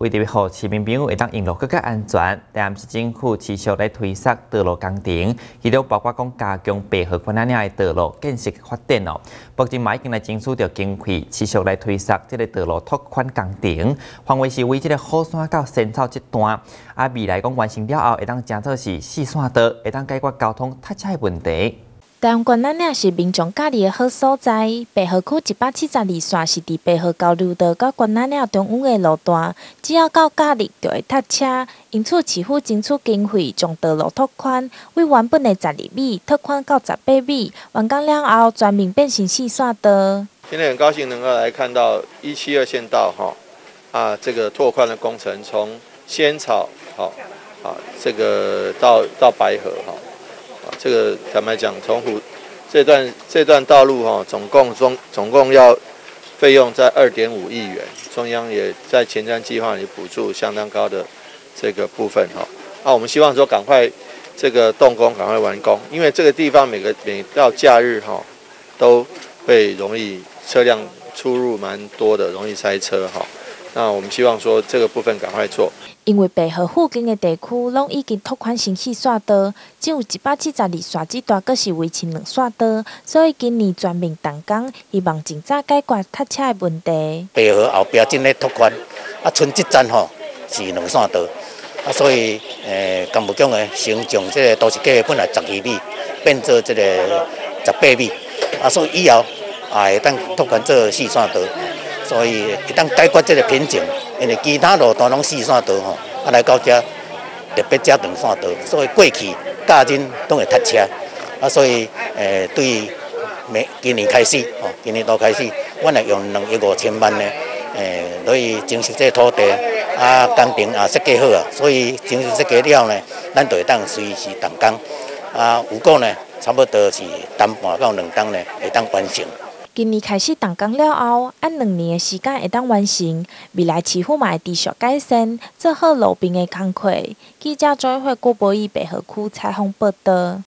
为着好市民朋友会当用路更加安全，但是政府持续来推设道路工程，其中包括讲加强北河关那的道路建设发展哦。目前嘛已经来争取到经费，持续来推设这个道路拓宽工程，范围是为这个好山到仙草这段，啊未来讲完成了后，会当正做是四线道，会当解决交通塞车的问题。但关南岭是民众驾哩的好所在，白河区一百七十二线是伫白河交流道到关南岭中央的路段，只要到驾哩就会塞车，因此市府争取经费将道路拓宽，为原本的十二米拓宽到十八米，完工了后全面变成四线道。今天很高兴能够来看到一七二线道哈啊这个拓宽的工程，从仙草好啊这个到到白河哈。这个坦白讲，从湖这段这段道路哈，总共总总共要费用在二点五亿元，中央也在前瞻计划里补助相当高的这个部分哈。那我们希望说赶快这个动工，赶快完工，因为这个地方每个每到假日哈，都会容易车辆出入蛮多的，容易塞车哈。那我们希望说这个部分赶快做。因为北河附近的地区拢已经拓宽成四线道，只有一百七十二线之大，阁是维持两线道，所以今年全面动工，希望尽早解决塞车的问题。北河后边正在拓宽，啊，村这站吼是两线道，啊，所以诶，干部局的先将这个都市计划本来十二米变做这个十八米，啊，所以以后啊会当拓宽做四线道。所以一旦解决这个瓶颈，因为其他路段拢四线道吼，啊来到这特别加两线道，所以过去假日都会塞车，啊所以诶对每今年开始吼，今年都开始，我来用两亿五千万呢，诶来征收这土地，啊工程啊设计好啊，所以征收设计了呢，咱就会当随时动工，啊有果呢差不多是单半到两单呢会当完成。今年开始动工了后，按两年的时间会当完成。未来市府嘛会持续改善，做好路边的工课。记者转会郭博义北河区采访报道。